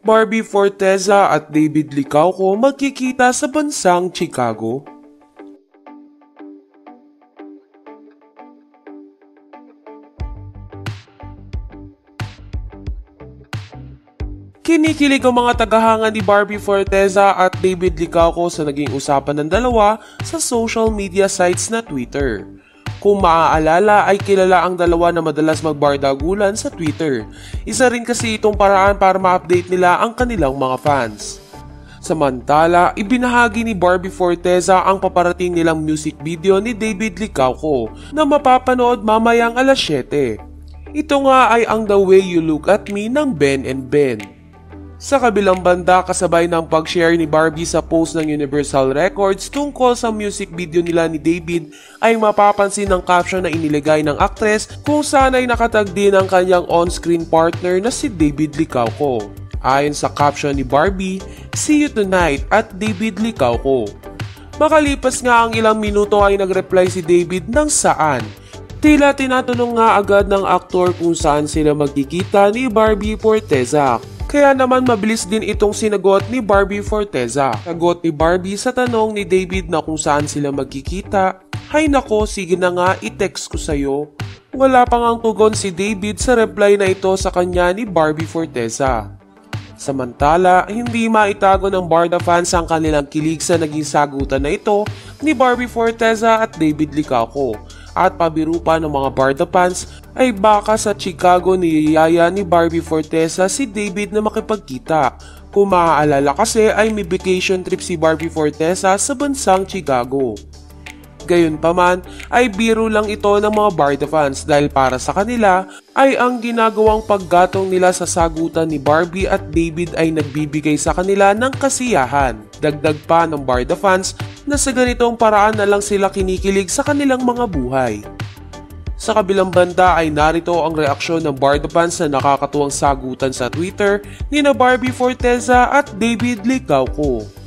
Barbie Forteza at David Licauco magkikita sa bansang Chicago. Kinikilig ang mga tagahanga ni Barbie Forteza at David Licauco sa naging usapan ng dalawa sa social media sites na Twitter. Kung maaalala ay kilala ang dalawa na madalas magbardagulan sa Twitter. Isa rin kasi itong paraan para ma-update nila ang kanilang mga fans. Samantala, ibinahagi ni Barbie Forteza ang paparating nilang music video ni David Licauco na mapapanood mamayang alas 7. Ito nga ay ang The Way You Look At Me ng Ben and Ben. Sa kabilang banda, kasabay ng pag-share ni Barbie sa post ng Universal Records tungkol sa music video nila ni David ay mapapansin ng caption na iniligay ng aktres kung saan ay nakatag din ang kanyang on-screen partner na si David Licauco. Ayon sa caption ni Barbie, See you tonight at David Licauco. Makalipas nga ang ilang minuto ay nagreply si David ng saan. Tila tinatanong nga agad ng aktor kung saan sila magkikita ni Barbie Forteza kaya naman mabilis din itong sinagot ni Barbie Forteza. Sagot ni Barbie sa tanong ni David na kung saan sila magkikita. Hay nako, sige na nga, i-text ko sa'yo. Wala pang ang tugon si David sa reply na ito sa kanya ni Barbie Forteza. Samantala, hindi maitago ng Barda fans ang kanilang kilig sa naging sagutan na ito ni Barbie Forteza at David Licauco at pabiro pa ng mga Barda fans ay baka sa Chicago niyaya ni Barbie Forteza si David na makipagkita. Kung maaalala kasi ay may vacation trip si Barbie Forteza sa bansang Chicago. Gayunpaman ay biro lang ito ng mga Barda fans dahil para sa kanila ay ang ginagawang paggatong nila sa sagutan ni Barbie at David ay nagbibigay sa kanila ng kasiyahan. Dagdag pa ng Barda fans na sa ganitong paraan na lang sila kinikilig sa kanilang mga buhay. Sa kabilang banda ay narito ang reaksyon ng Barda fans na nakakatuwang sagutan sa Twitter ni na Barbie Forteza at David Licauco.